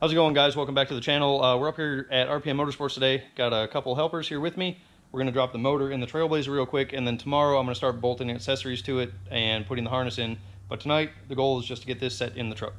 How's it going guys? Welcome back to the channel. Uh, we're up here at RPM Motorsports today. Got a couple helpers here with me. We're gonna drop the motor in the Trailblazer real quick and then tomorrow I'm gonna start bolting accessories to it and putting the harness in. But tonight, the goal is just to get this set in the truck.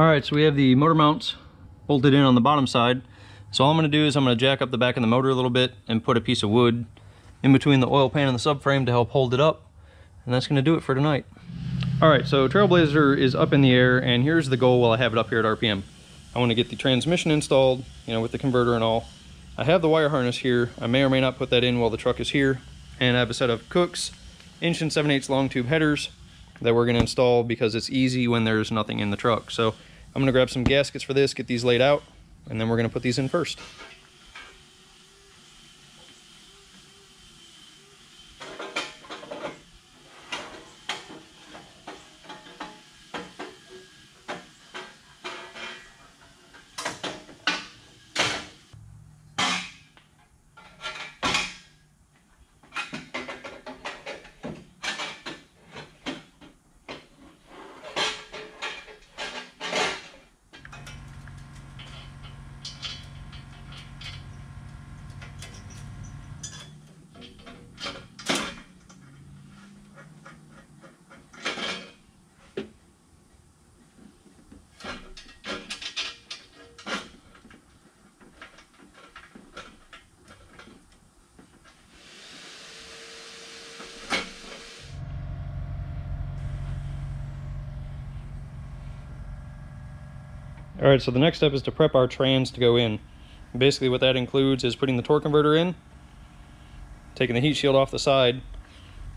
All right, so we have the motor mounts bolted in on the bottom side. So all I'm gonna do is I'm gonna jack up the back of the motor a little bit and put a piece of wood in between the oil pan and the subframe to help hold it up. And that's gonna do it for tonight. All right, so Trailblazer is up in the air and here's the goal while I have it up here at RPM. I wanna get the transmission installed, you know, with the converter and all. I have the wire harness here. I may or may not put that in while the truck is here. And I have a set of Kooks inch and 7 8 long tube headers that we're gonna install because it's easy when there's nothing in the truck. So I'm gonna grab some gaskets for this, get these laid out, and then we're gonna put these in first. All right, so the next step is to prep our trans to go in. Basically what that includes is putting the torque converter in, taking the heat shield off the side,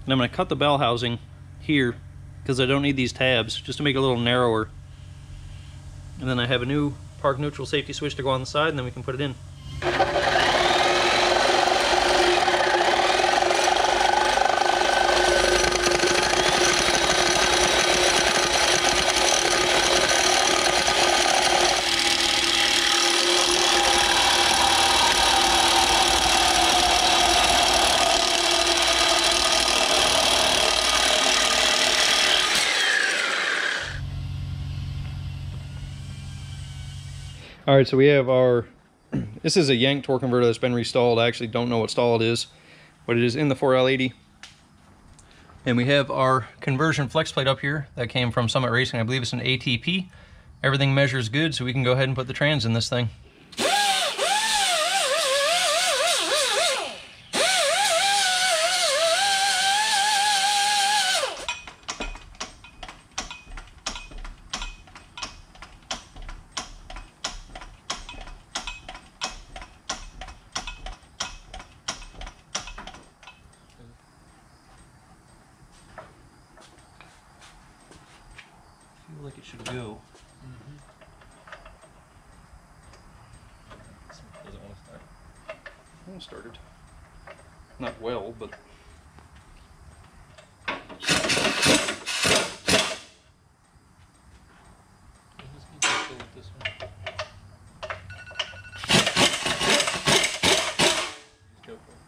and I'm gonna cut the bell housing here because I don't need these tabs, just to make it a little narrower. And then I have a new park neutral safety switch to go on the side and then we can put it in. All right, so we have our, this is a Yank torque converter that's been restalled. I actually don't know what stall it is, but it is in the 4L80. And we have our conversion flex plate up here that came from Summit Racing. I believe it's an ATP. Everything measures good, so we can go ahead and put the trans in this thing. Like it should go. Mm-hmm. Doesn't want to start. Well, started. Not well, but Let's keep it still with this one. Go for it.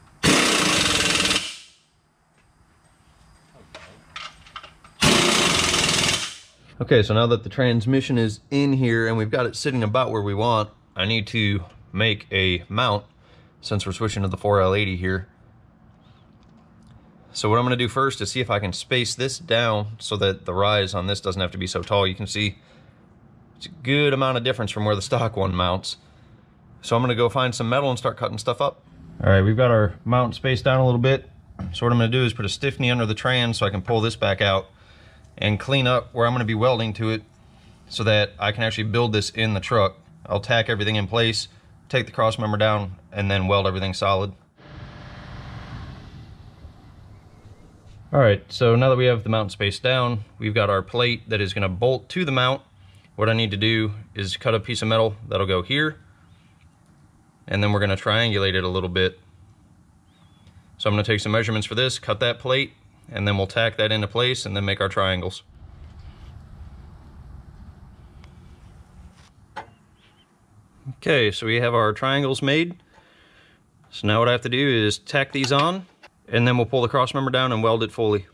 Okay, so now that the transmission is in here and we've got it sitting about where we want, I need to make a mount since we're switching to the 4L80 here. So what I'm gonna do first is see if I can space this down so that the rise on this doesn't have to be so tall. You can see it's a good amount of difference from where the stock one mounts. So I'm gonna go find some metal and start cutting stuff up. All right, we've got our mount spaced down a little bit. So what I'm gonna do is put a stiff knee under the trans so I can pull this back out and clean up where I'm gonna be welding to it so that I can actually build this in the truck. I'll tack everything in place, take the cross member down, and then weld everything solid. All right, so now that we have the mount space down, we've got our plate that is gonna bolt to the mount. What I need to do is cut a piece of metal that'll go here, and then we're gonna triangulate it a little bit. So I'm gonna take some measurements for this, cut that plate, and then we'll tack that into place and then make our triangles. Okay, so we have our triangles made. So now what I have to do is tack these on and then we'll pull the cross member down and weld it fully.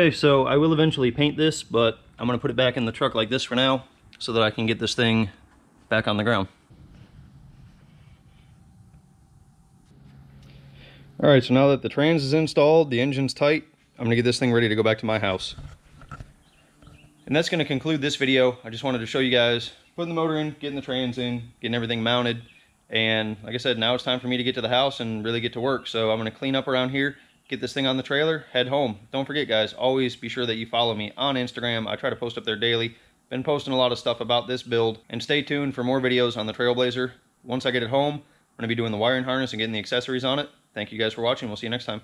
Okay, so I will eventually paint this, but I'm gonna put it back in the truck like this for now so that I can get this thing back on the ground. All right, so now that the trans is installed, the engine's tight, I'm gonna get this thing ready to go back to my house. And that's gonna conclude this video. I just wanted to show you guys putting the motor in, getting the trans in, getting everything mounted. And like I said, now it's time for me to get to the house and really get to work. So I'm gonna clean up around here, get this thing on the trailer, head home. Don't forget, guys, always be sure that you follow me on Instagram. I try to post up there daily. Been posting a lot of stuff about this build. And stay tuned for more videos on the Trailblazer. Once I get it home, I'm going to be doing the wiring harness and getting the accessories on it. Thank you guys for watching. We'll see you next time.